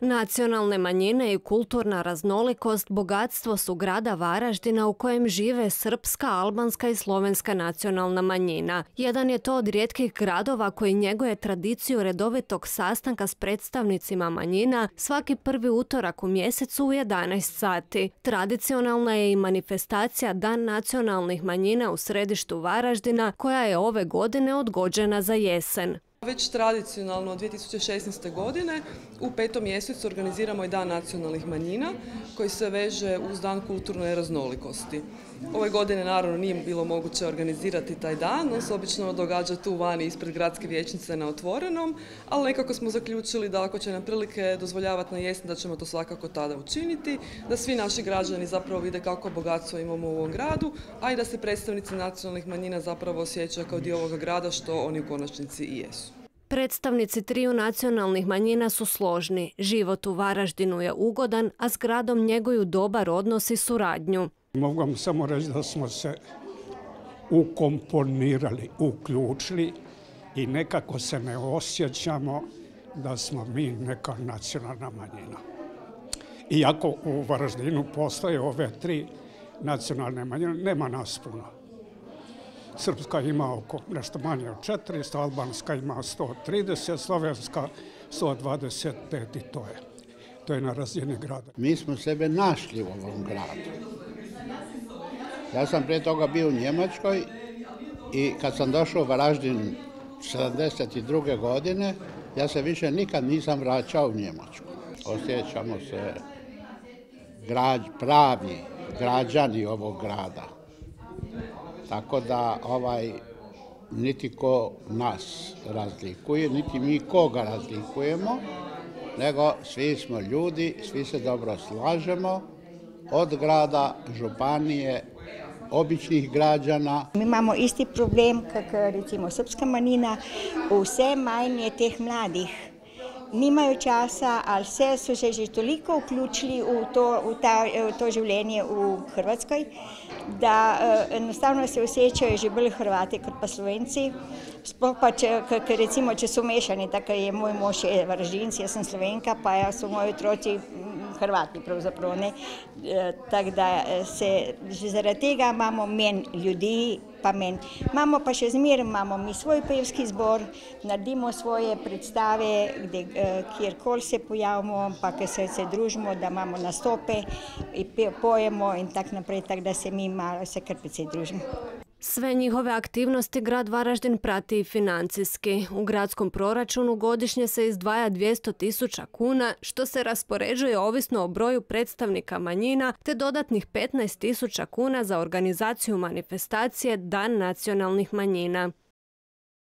Nacionalne manjine i kulturna raznolikost bogatstvo su grada Varaždina u kojem žive srpska, albanska i slovenska nacionalna manjina. Jedan je to od rijetkih gradova koji njeguje tradiciju redovitog sastanka s predstavnicima manjina svaki prvi utorak u mjesecu u 11 sati. Tradicionalna je i manifestacija Dan nacionalnih manjina u središtu Varaždina koja je ove godine odgođena za jesen. Već tradicionalno od 2016. godine u petom mjesecu organiziramo i Dan nacionalnih manjina koji se veže uz Dan kulturne raznolikosti. Ove godine naravno nije bilo moguće organizirati taj dan, on se obično događa tu vani ispred gradske vijećnice na otvorenom, ali nekako smo zaključili da ako će nam prilike dozvoljavati na jesen da ćemo to svakako tada učiniti, da svi naši građani zapravo vide kako bogatstvo imamo u ovom gradu, a i da se predstavnici nacionalnih manjina zapravo osjećaju kao dio ovoga grada što oni u konačnici i jesu. Predstavnici triju nacionalnih manjina su složni. Život u Varaždinu je ugodan, a s gradom njeguju dobar odnos i suradnju. Mogu vam samo reći da smo se ukomponirali, uključili i nekako se ne osjećamo da smo mi neka nacionalna manjina. Iako u Varaždinu postoje ove tri nacionalne manjine, nema nas puno. Srpska ima oko nešto manje od 400, Albanska ima 130, Slovenska 125 i to je. To je na razini grada. Mi smo sebe našli u ovom gradu. Ja sam prije toga bio u Njemačkoj i kad sam došao u Varaždin 72. godine, ja se više nikad nisam vraćao u Njemačku. Osjećamo se pravi građani ovog grada. Tako da ovaj niti ko nas razlikuje, niti mi koga razlikujemo, nego svi smo ljudi, svi se dobro slažemo, od grada, županije, običnih građana. Mi imamo isti problem, kako recimo srpska manjina, vse manj je teh mladih. Nimajo časa, ali vse so se že toliko vključili v to, v ta, v to življenje v Hrvatskoj, da uh, enostavno se osjećaju že bolj Hrvati kot pa Slovenci. Sploh pa, če, recimo, če so mešani, tako je moj mož je Varaždinc, jaz sem Slovenka, pa so moji otroci Hrvati pravzaprav. Ne? E, tako da e, se zaradi tega imamo menj ljudi, pa menj. Imamo pa še zmer, imamo mi svoj pevski zbor, naredimo svoje predstave, kde, e, kjerkoli se pojavimo, pa ker se, se družimo, da imamo nastope, pojemo in tako naprej, tako da se mi malo se kar precej družimo. Sve njihove aktivnosti grad Varaždin prati i financijski. U gradskom proračunu godišnje se izdvaja 200 tisuća kuna, što se raspoređuje ovisno o broju predstavnika manjina, te dodatnih 15 tisuća kuna za organizaciju manifestacije Dan nacionalnih manjina.